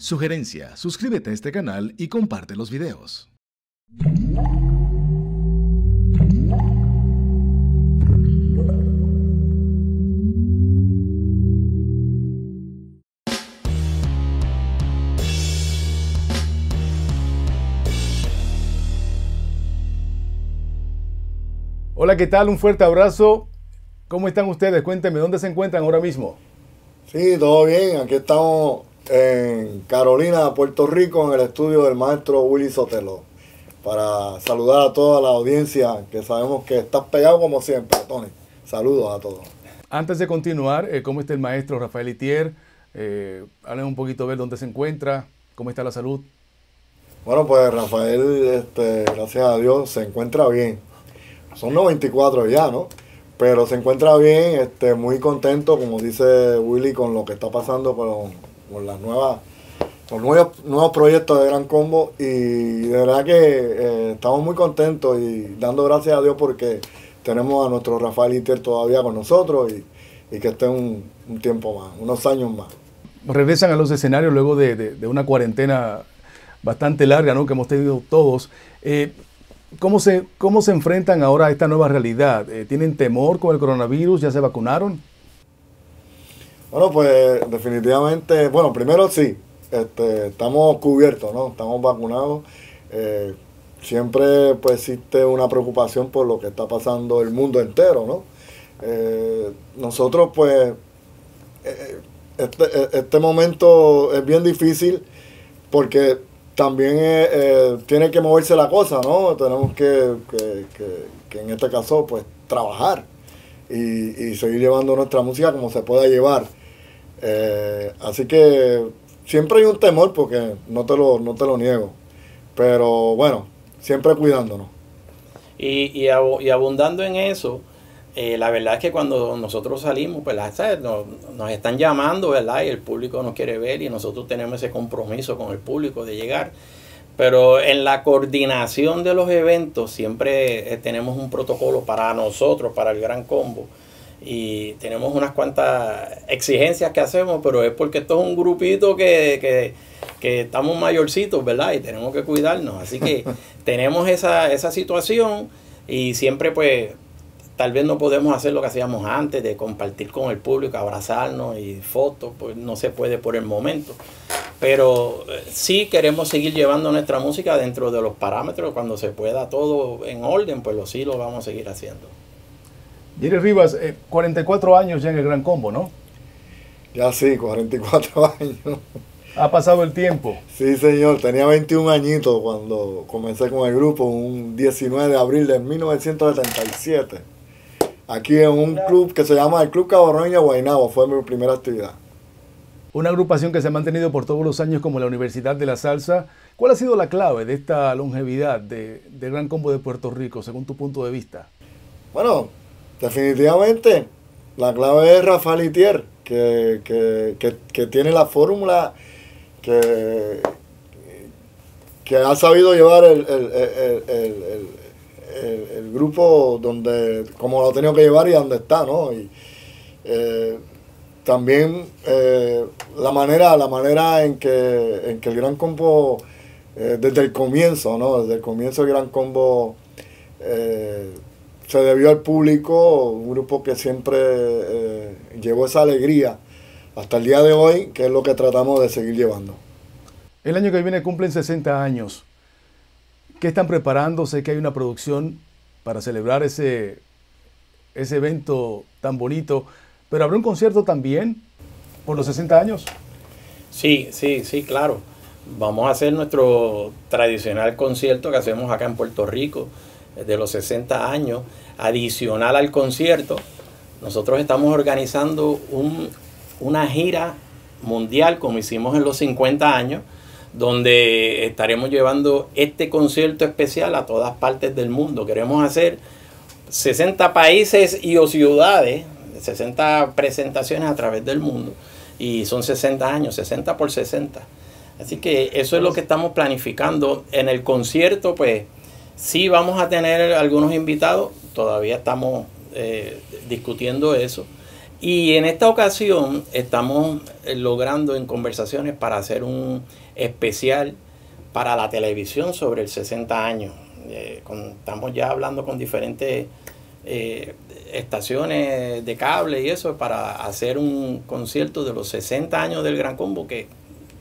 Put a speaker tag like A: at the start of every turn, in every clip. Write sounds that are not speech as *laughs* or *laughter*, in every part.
A: Sugerencia, suscríbete a este canal y comparte los videos. Hola, ¿qué tal? Un fuerte abrazo. ¿Cómo están ustedes? Cuéntenme, ¿dónde se encuentran ahora mismo?
B: Sí, todo bien. Aquí estamos en Carolina, Puerto Rico, en el estudio del maestro Willy Sotelo. Para saludar a toda la audiencia, que sabemos que estás pegado como siempre, Tony. Saludos a todos.
A: Antes de continuar, eh, ¿cómo está el maestro Rafael Itier? Eh, hablen un poquito de dónde se encuentra, cómo está la salud.
B: Bueno, pues Rafael, este, gracias a Dios, se encuentra bien son 94 ya, ¿no? Pero se encuentra bien, este, muy contento, como dice Willy, con lo que está pasando con, con las nuevas, los nuevos, nuevos proyectos de Gran Combo. Y de verdad que eh, estamos muy contentos y dando gracias a Dios porque tenemos a nuestro Rafael Inter todavía con nosotros y, que esté un, tiempo más, unos años más.
A: Regresan a los escenarios luego de, de, una cuarentena bastante larga, ¿no? Que hemos tenido todos. Eh, ¿Cómo se, ¿Cómo se enfrentan ahora a esta nueva realidad? Eh, ¿Tienen temor con el coronavirus? ¿Ya se vacunaron?
B: Bueno, pues definitivamente, bueno, primero sí, este, estamos cubiertos, ¿no? Estamos vacunados. Eh, siempre pues existe una preocupación por lo que está pasando el mundo entero, ¿no? Eh, nosotros pues, este, este momento es bien difícil porque también eh, eh, tiene que moverse la cosa, ¿no? Tenemos que, que, en este caso, pues, trabajar y, seguir llevando nuestra música como se pueda llevar. Eh, así que siempre hay un temor porque no te lo, no te lo niego. Pero bueno, siempre cuidándonos.
C: Y, y, y abundando en eso, eh, la verdad es que cuando nosotros salimos, pues nos, nos, están llamando, ¿verdad? Y el público nos quiere ver y nosotros tenemos ese compromiso con el público de llegar. Pero en la coordinación de los eventos siempre eh, tenemos un protocolo para nosotros, para el Gran Combo. Y tenemos unas cuantas exigencias que hacemos, pero es porque esto es un grupito que, que, que estamos mayorcitos, ¿verdad? Y tenemos que cuidarnos. Así que *laughs* tenemos esa, esa situación y siempre pues tal vez no podemos hacer lo que hacíamos antes, de compartir con el público, abrazarnos y fotos, pues no se puede por el momento. Pero eh, sí queremos seguir llevando nuestra música dentro de los parámetros, cuando se pueda todo en orden, pues lo sí lo vamos a seguir haciendo.
A: Jerry Rivas, 44 eh, años ya en el Gran Combo, ¿no?
B: Ya sí, 44 *laughs* años.
A: Ha pasado el tiempo.
B: Sí, señor. Tenía 21 añitos cuando comencé con el grupo, un 19 de abril de 1977 aquí en un club que se llama el Club Caborroña Guaynabo, fue mi primera actividad.
A: Una agrupación que se ha mantenido por todos los años como la Universidad de la Salsa. ¿Cuál ha sido la clave de esta longevidad de, del Gran Combo de Puerto Rico, según tu punto de vista?
B: Bueno, definitivamente la clave es Rafael Itier, que, que, tiene la fórmula que, que ha sabido llevar el, el, grupo donde, como lo ha tenido que llevar y donde está, ¿no? Y eh, también eh, la manera, la manera en que, en que el Gran Combo, eh, desde el comienzo, ¿no? Desde el comienzo del Gran Combo se debió al público, un grupo que siempre llevó esa alegría hasta el día de hoy, que es lo que tratamos de seguir llevando.
A: El año que viene cumplen 60 años. ¿Qué están preparando? Sé que hay una producción para celebrar ese, ese evento tan bonito, pero habrá un concierto también por los 60 años.
C: Sí, sí, sí, claro. Vamos a hacer nuestro tradicional concierto que hacemos acá en Puerto Rico de los 60 años. Adicional al concierto, nosotros estamos organizando un, una gira mundial como hicimos en los 50 años donde estaremos llevando este concierto especial a todas partes del mundo. Queremos hacer 60 países y o ciudades, 60 presentaciones a través del mundo. Y son 60 años, 60 por 60. Así que eso es lo que estamos planificando. En el concierto, pues sí vamos a tener algunos invitados, todavía estamos eh, discutiendo eso. Y en esta ocasión estamos eh, logrando en conversaciones para hacer un especial para la televisión sobre el 60 años. Eh, estamos ya hablando con diferentes eh, estaciones de cable y eso para hacer un concierto de los 60 años del Gran Combo que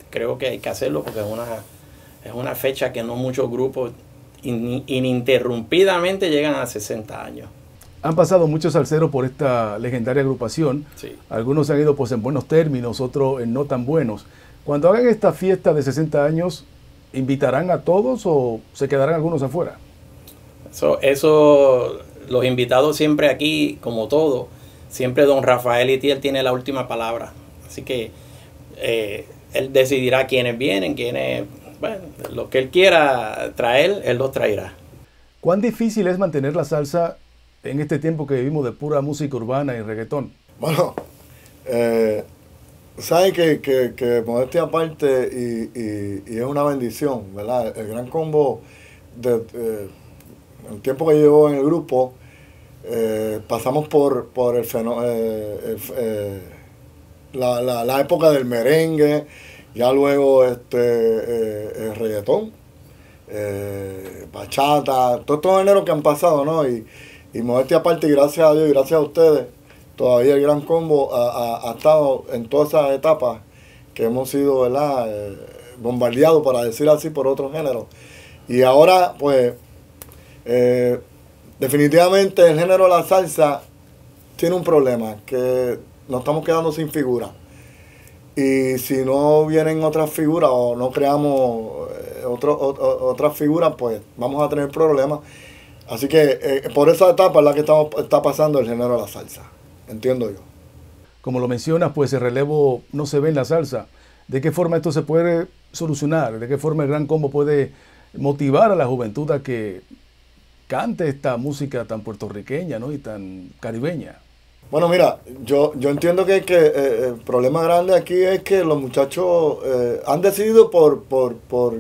C: creo que hay que hacerlo porque es una, es una fecha que no muchos grupos ininterrumpidamente llegan a 60 años.
A: Han pasado muchos salseros por esta legendaria agrupación. Algunos han ido pues en buenos términos, otros en no tan buenos. Cuando hagan esta fiesta de 60 años, ¿invitarán a todos o se quedarán algunos afuera?
C: Eso, eso los invitados siempre aquí, como todo, siempre don Rafael Itiel tiene la última palabra. Así que eh, él decidirá quiénes vienen, quiénes, bueno, lo que él quiera traer, él los traerá.
A: ¿Cuán difícil es mantener la salsa en este tiempo que vivimos de pura música urbana y reggaetón?
B: Bueno, eh, sabe que, que, que, modestia aparte y, y, es una bendición, ¿verdad? El gran combo, de, el tiempo que llevo en el grupo, eh, pasamos por, por el, eh, la, la, la, época del merengue, ya luego este, el reggaetón, bachata, todos estos géneros que han pasado, ¿no? Y, y modestia aparte, gracias a Dios y gracias a ustedes, todavía el Gran Combo ha, estado en todas esas etapas que hemos sido ¿verdad? Eh, bombardeados, para decir así, por otros géneros. Y ahora, pues, eh, definitivamente el género de la salsa tiene un problema, que nos estamos quedando sin figura. Y si no vienen otras figuras o no creamos eh, otras figuras, pues vamos a tener problemas. Así que eh, por esa etapa es la que estamos, está pasando el género de la salsa, entiendo yo.
A: Como lo mencionas, pues el relevo no se ve en la salsa. ¿De qué forma esto se puede solucionar? ¿De qué forma el Gran Combo puede motivar a la juventud a que cante esta música tan puertorriqueña ¿no? y tan caribeña?
B: Bueno, mira, yo, yo entiendo que, que eh, el problema grande aquí es que los muchachos eh, han decidido por, por, por,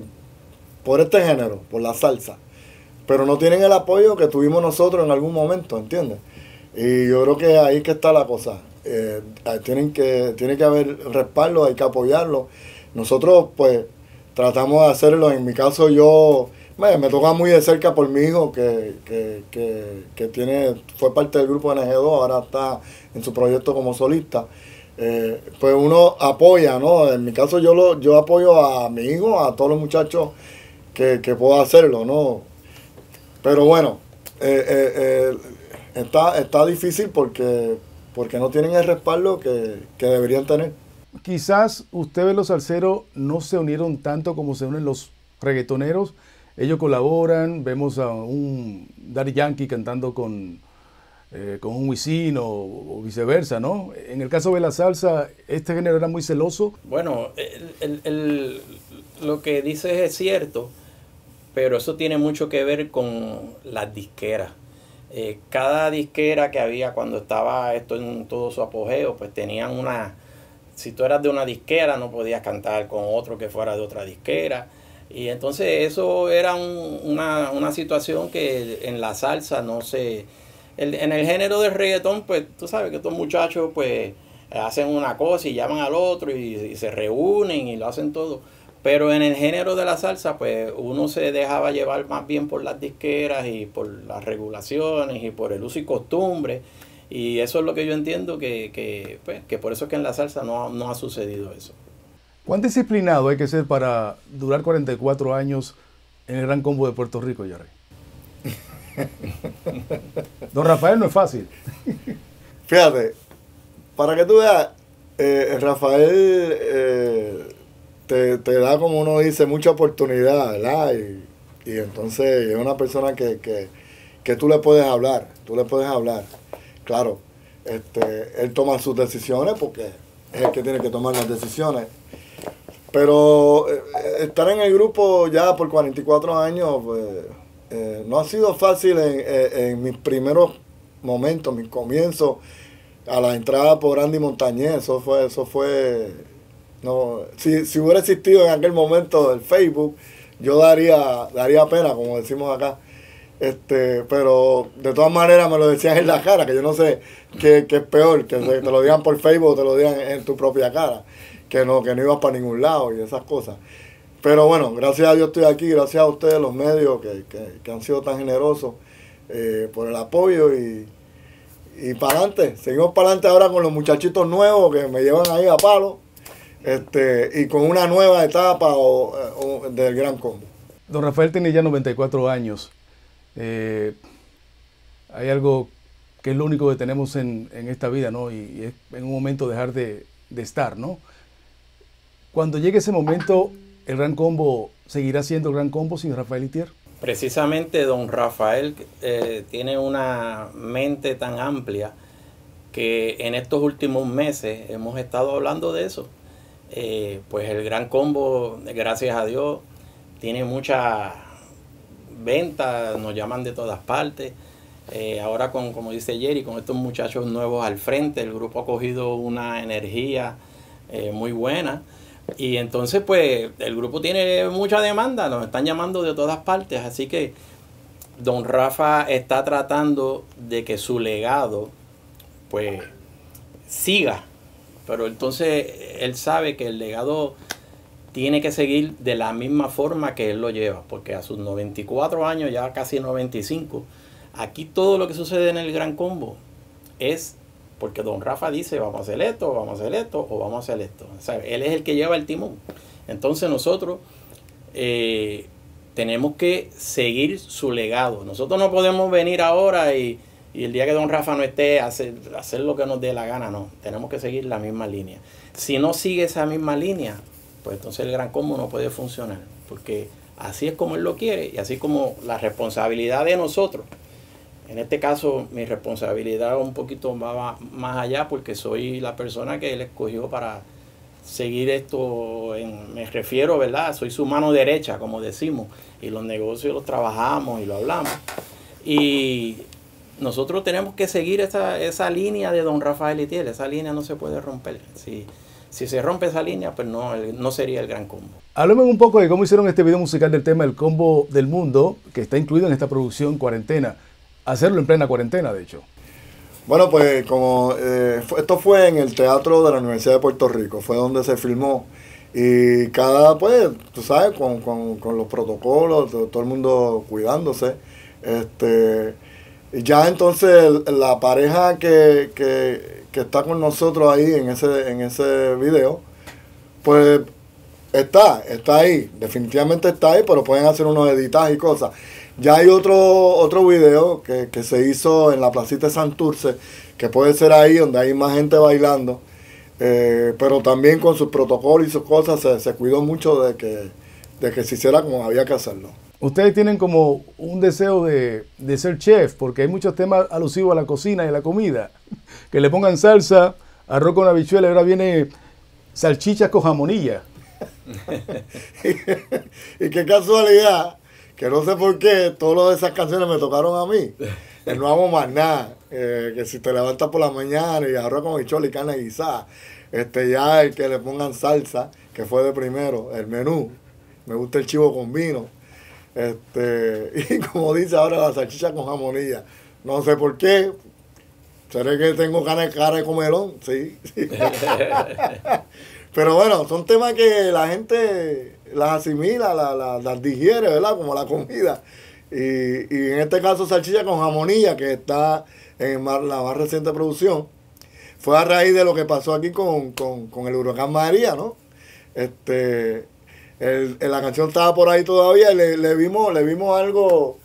B: por este género, por la salsa pero no tienen el apoyo que tuvimos nosotros en algún momento, ¿entiendes? Y yo creo que ahí que está la cosa. Eh, tienen que, tiene que haber respaldo, hay que apoyarlo. Nosotros, pues, tratamos de hacerlo. En mi caso, yo me, toca muy de cerca por mi hijo, que, tiene, fue parte del grupo NG2, ahora está en su proyecto como solista. Eh, pues uno apoya, ¿no? En mi caso, yo lo, yo apoyo a mi hijo, a todos los muchachos que, que pueda hacerlo, ¿no? Pero bueno, eh, eh, está, está difícil porque, porque no tienen el respaldo que, deberían tener.
A: Quizás ustedes los salseros no se unieron tanto como se unen los reggaetoneros. Ellos colaboran, vemos a un Daddy Yankee cantando con, con un Wisin o, viceversa, ¿no? En el caso de la salsa, ¿este género era muy celoso?
C: Bueno, lo que dices es cierto pero eso tiene mucho que ver con las disqueras. Eh, cada disquera que había cuando estaba esto en todo su apogeo, pues tenían una... Si tú eras de una disquera, no podías cantar con otro que fuera de otra disquera. Y entonces eso era una, una, situación que en la salsa no se... en el género del reggaetón, pues tú sabes que estos muchachos pues hacen una cosa y llaman al otro y se reúnen y lo hacen todo. Pero en el género de la salsa, pues uno se dejaba llevar más bien por las disqueras y por las regulaciones y por el uso y costumbre. Y eso es lo que yo entiendo que, que, pues, que por eso es que en la salsa no, no ha sucedido eso.
A: ¿Cuán disciplinado hay que ser para durar 44 años en el Gran Combo de Puerto Rico, Jerry? *laughs* Don Rafael no es fácil.
B: Fíjate, para que tú veas, eh, Rafael eh, te, te, da, como uno dice, mucha oportunidad, ¿verdad? Y, y entonces es una persona que, que, que, tú le puedes hablar, tú le puedes hablar. Claro, este, él toma sus decisiones porque es el que tiene que tomar las decisiones. Pero eh, estar en el grupo ya por 44 años, pues, eh, no ha sido fácil en, en, mis primeros momentos, mis comienzos, a la entrada por Andy Montañez, eso fue, eso fue no, si, si hubiera existido en aquel momento el Facebook, yo daría, daría pena, como decimos acá. Este, pero de todas maneras me lo decían en la cara, que yo no sé qué, es peor, que te lo digan por Facebook o te lo digan en tu propia cara, que no, que no ibas para ningún lado y esas cosas. Pero bueno, gracias a Dios estoy aquí, gracias a ustedes, los medios que, que, han sido tan generosos eh, por el apoyo y, y para adelante. Seguimos para adelante ahora con los muchachitos nuevos que me llevan ahí a palo este, y con una nueva etapa del Gran Combo.
A: Don Rafael tiene ya 94 años. Eh, hay algo que es lo único que tenemos en, esta vida, ¿no? Y, es en un momento dejar de, estar, ¿no? Cuando llegue ese momento, ¿el Gran Combo seguirá siendo Gran Combo sin Rafael Itier?
C: Precisamente don Rafael eh, tiene una mente tan amplia que en estos últimos meses hemos estado hablando de eso. Eh, pues el Gran Combo, gracias a Dios, tiene mucha venta, nos llaman de todas partes. Eh, ahora con, como dice Jerry, con estos muchachos nuevos al frente, el grupo ha cogido una energía muy buena. Y entonces, pues, el grupo tiene mucha demanda, nos están llamando de todas partes. Así que don Rafa está tratando de que su legado, pues, siga. Pero entonces él sabe que el legado tiene que seguir de la misma forma que él lo lleva, porque a sus 94 años, ya casi 95, aquí todo lo que sucede en el Gran Combo es porque don Rafa dice vamos a hacer esto, vamos a hacer esto o vamos a hacer esto. él es el que lleva el timón. Entonces nosotros eh, tenemos que seguir su legado. Nosotros no podemos venir ahora y, el día que don Rafa no esté, hacer, hacer lo que nos dé la gana. No, tenemos que seguir la misma línea. Si no sigue esa misma línea, pues entonces el gran combo no puede funcionar, porque así es como él lo quiere y así como la responsabilidad de nosotros. En este caso, mi responsabilidad un poquito va más allá porque soy la persona que él escogió para seguir esto, en, me refiero, ¿verdad? Soy su mano derecha, como decimos, y los negocios los trabajamos y lo hablamos. Y nosotros tenemos que seguir esa, línea de don Rafael Itiel, esa línea no se puede romper. Si, si se rompe esa línea, pues no, no sería el gran combo.
A: Háblame un poco de cómo hicieron este video musical del tema El Combo del Mundo, que está incluido en esta producción Cuarentena. Hacerlo en plena cuarentena, de hecho.
B: Bueno, pues como eh, esto fue en el Teatro de la Universidad de Puerto Rico, fue donde se filmó. Y cada, pues, tú sabes, con, con los protocolos, todo el mundo cuidándose. Este, ya entonces la pareja que, que, que está con nosotros ahí en ese, en ese video, pues está, está ahí, definitivamente está ahí, pero pueden hacer unos editajes y cosas. Ya hay otro, otro video que, se hizo en la placita de Santurce, que puede ser ahí donde hay más gente bailando, eh, pero también con sus protocolos y sus cosas se, se cuidó mucho de que, de que se hiciera como había que hacerlo.
A: Ustedes tienen como un deseo de, de, ser chef, porque hay muchos temas alusivos a la cocina y a la comida. *laughs* Que le pongan salsa, arroz con habichuela, y ahora viene salchichas con jamonilla. *laughs*
B: y qué casualidad, que no sé por qué, todas esas canciones me tocaron a mí. *laughs* El no más nada, eh, que si te levantas por la mañana y arroz con habichuela y carne guisada, este, ya el que le pongan salsa, que fue de primero, el menú. Me gusta el chivo con vino este, *laughs* y como dice ahora la salchicha con jamonilla. No sé por qué. Seré que tengo de cara de comelón, sí. *laughs* Pero bueno, son temas que la gente las asimila, las, digiere, ¿verdad? Como la comida. Y, y, en este caso salchicha con jamonilla, que está en la más reciente producción, fue a raíz de lo que pasó aquí con, con, con el huracán María, ¿no? Este, el, la canción estaba por ahí todavía y le, vimos, le vimos algo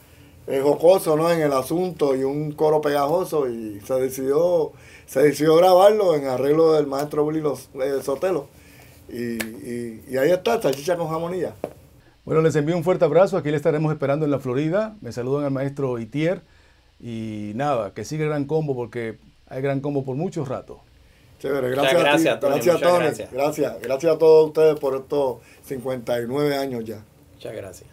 B: eh, jocoso ¿no? en el asunto y un coro pegajoso y se decidió, se decidió grabarlo en arreglo del maestro Willy eh, Sotelo. Y, y, ahí está, salchicha con jamonilla.
A: Bueno, les envío un fuerte abrazo. Aquí le estaremos esperando en la Florida. Me saludan al maestro Itier. Y nada, que siga el gran combo porque hay gran combo por mucho rato.
B: Chévere, gracias, gracias a ti. Gracias, Tony. Gracias. gracias. Gracias a todos ustedes por estos 59 años ya.
C: Muchas gracias.